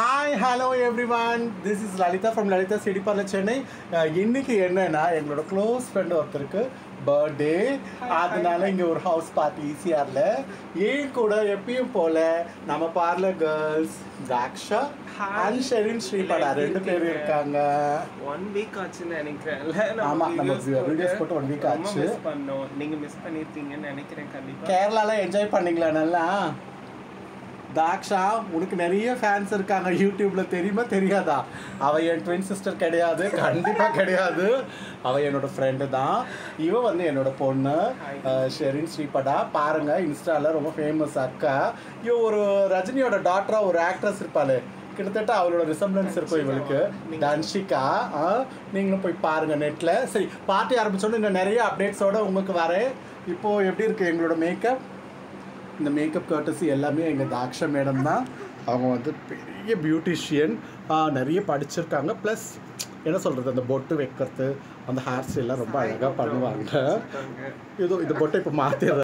Hi hello everyone this is Lalitha from Lalitha city parlour Chennai இன்னைக்கு என்னன்னா எங்களோட close friend ஒருத்தருக்கு birthday அதனால இங்கே ஒரு ஹவுஸ் பார்ட்டி ஈஸியாரில் ஏன் கூட எப்பயும் போல நம்ம parlour girls Daksha. And Sherin Sripada ரெண்டு பேர் இருக்காங்க. ஒன் வீக் ஆச்சுன்னு நினைக்கிறேன்ல ஆமா, நம்ம videos போட்டு week ரொம்ப ஆச்சு. பண்ணோம். நீங்க மிஸ் பண்ணிருப்பீங்கன்னு நினைக்கிறேன் கண்டிப்பா. கேரளால என்ஜாய் பண்ணீங்களா நல்லா? தாக்ஷா உனக்கு நிறைய ஃபேன்ஸ் இருக்காங்க யூடியூப்ல தெரியுமா? தெரியாதா? அவ என் ட்வின் சிஸ்டர் கிடையாது. கண்டிப்பா கிடையாது. அவ என்னோட ஃப்ரெண்டு தான். இவ வந்து என்னோட பொண்ணு ஷெரின் ஸ்ரீபடா. பாருங்க இன்ஸ்டால ரொம்ப ஃபேமஸ் அக்கா. இவ ஒரு ரஜினியோட டாட்டரா ஒரு ஆக்ட்ரஸ் இருப்பாளே. கிட்டத்தட்ட அவளோட ரிசம்பிளன்ஸ் இருக்கும் இவளுக்கு. தன்ஷிகா ஆ, நீங்களும் போய் பாருங்க நெட்ல சரி பார்ட்டி ஆரம்பிச்சோன்னு இன்னும் நிறைய அப்டேட்ஸோட உங்களுக்கு வரேன். இப்போ எப்படி இருக்கு எங்களோட மேக்கப் இந்த மேக்கப் கர்டசி எல்லாமே எங்கள் தாக்ஷா மேடம் தான். அவங்க வந்து பெரிய பியூட்டிஷியன் நிறைய படிச்சிருக்காங்க. ப்ளஸ் என்ன சொல்கிறது அந்த பொட்டு வைக்கிறது அந்த ஹேர் ஸ்டைல்லாம் ரொம்ப அழகாக பண்ணுவாங்க. ஏதோ இந்த பொட்டை இப்போ மாற்றிடுறேன்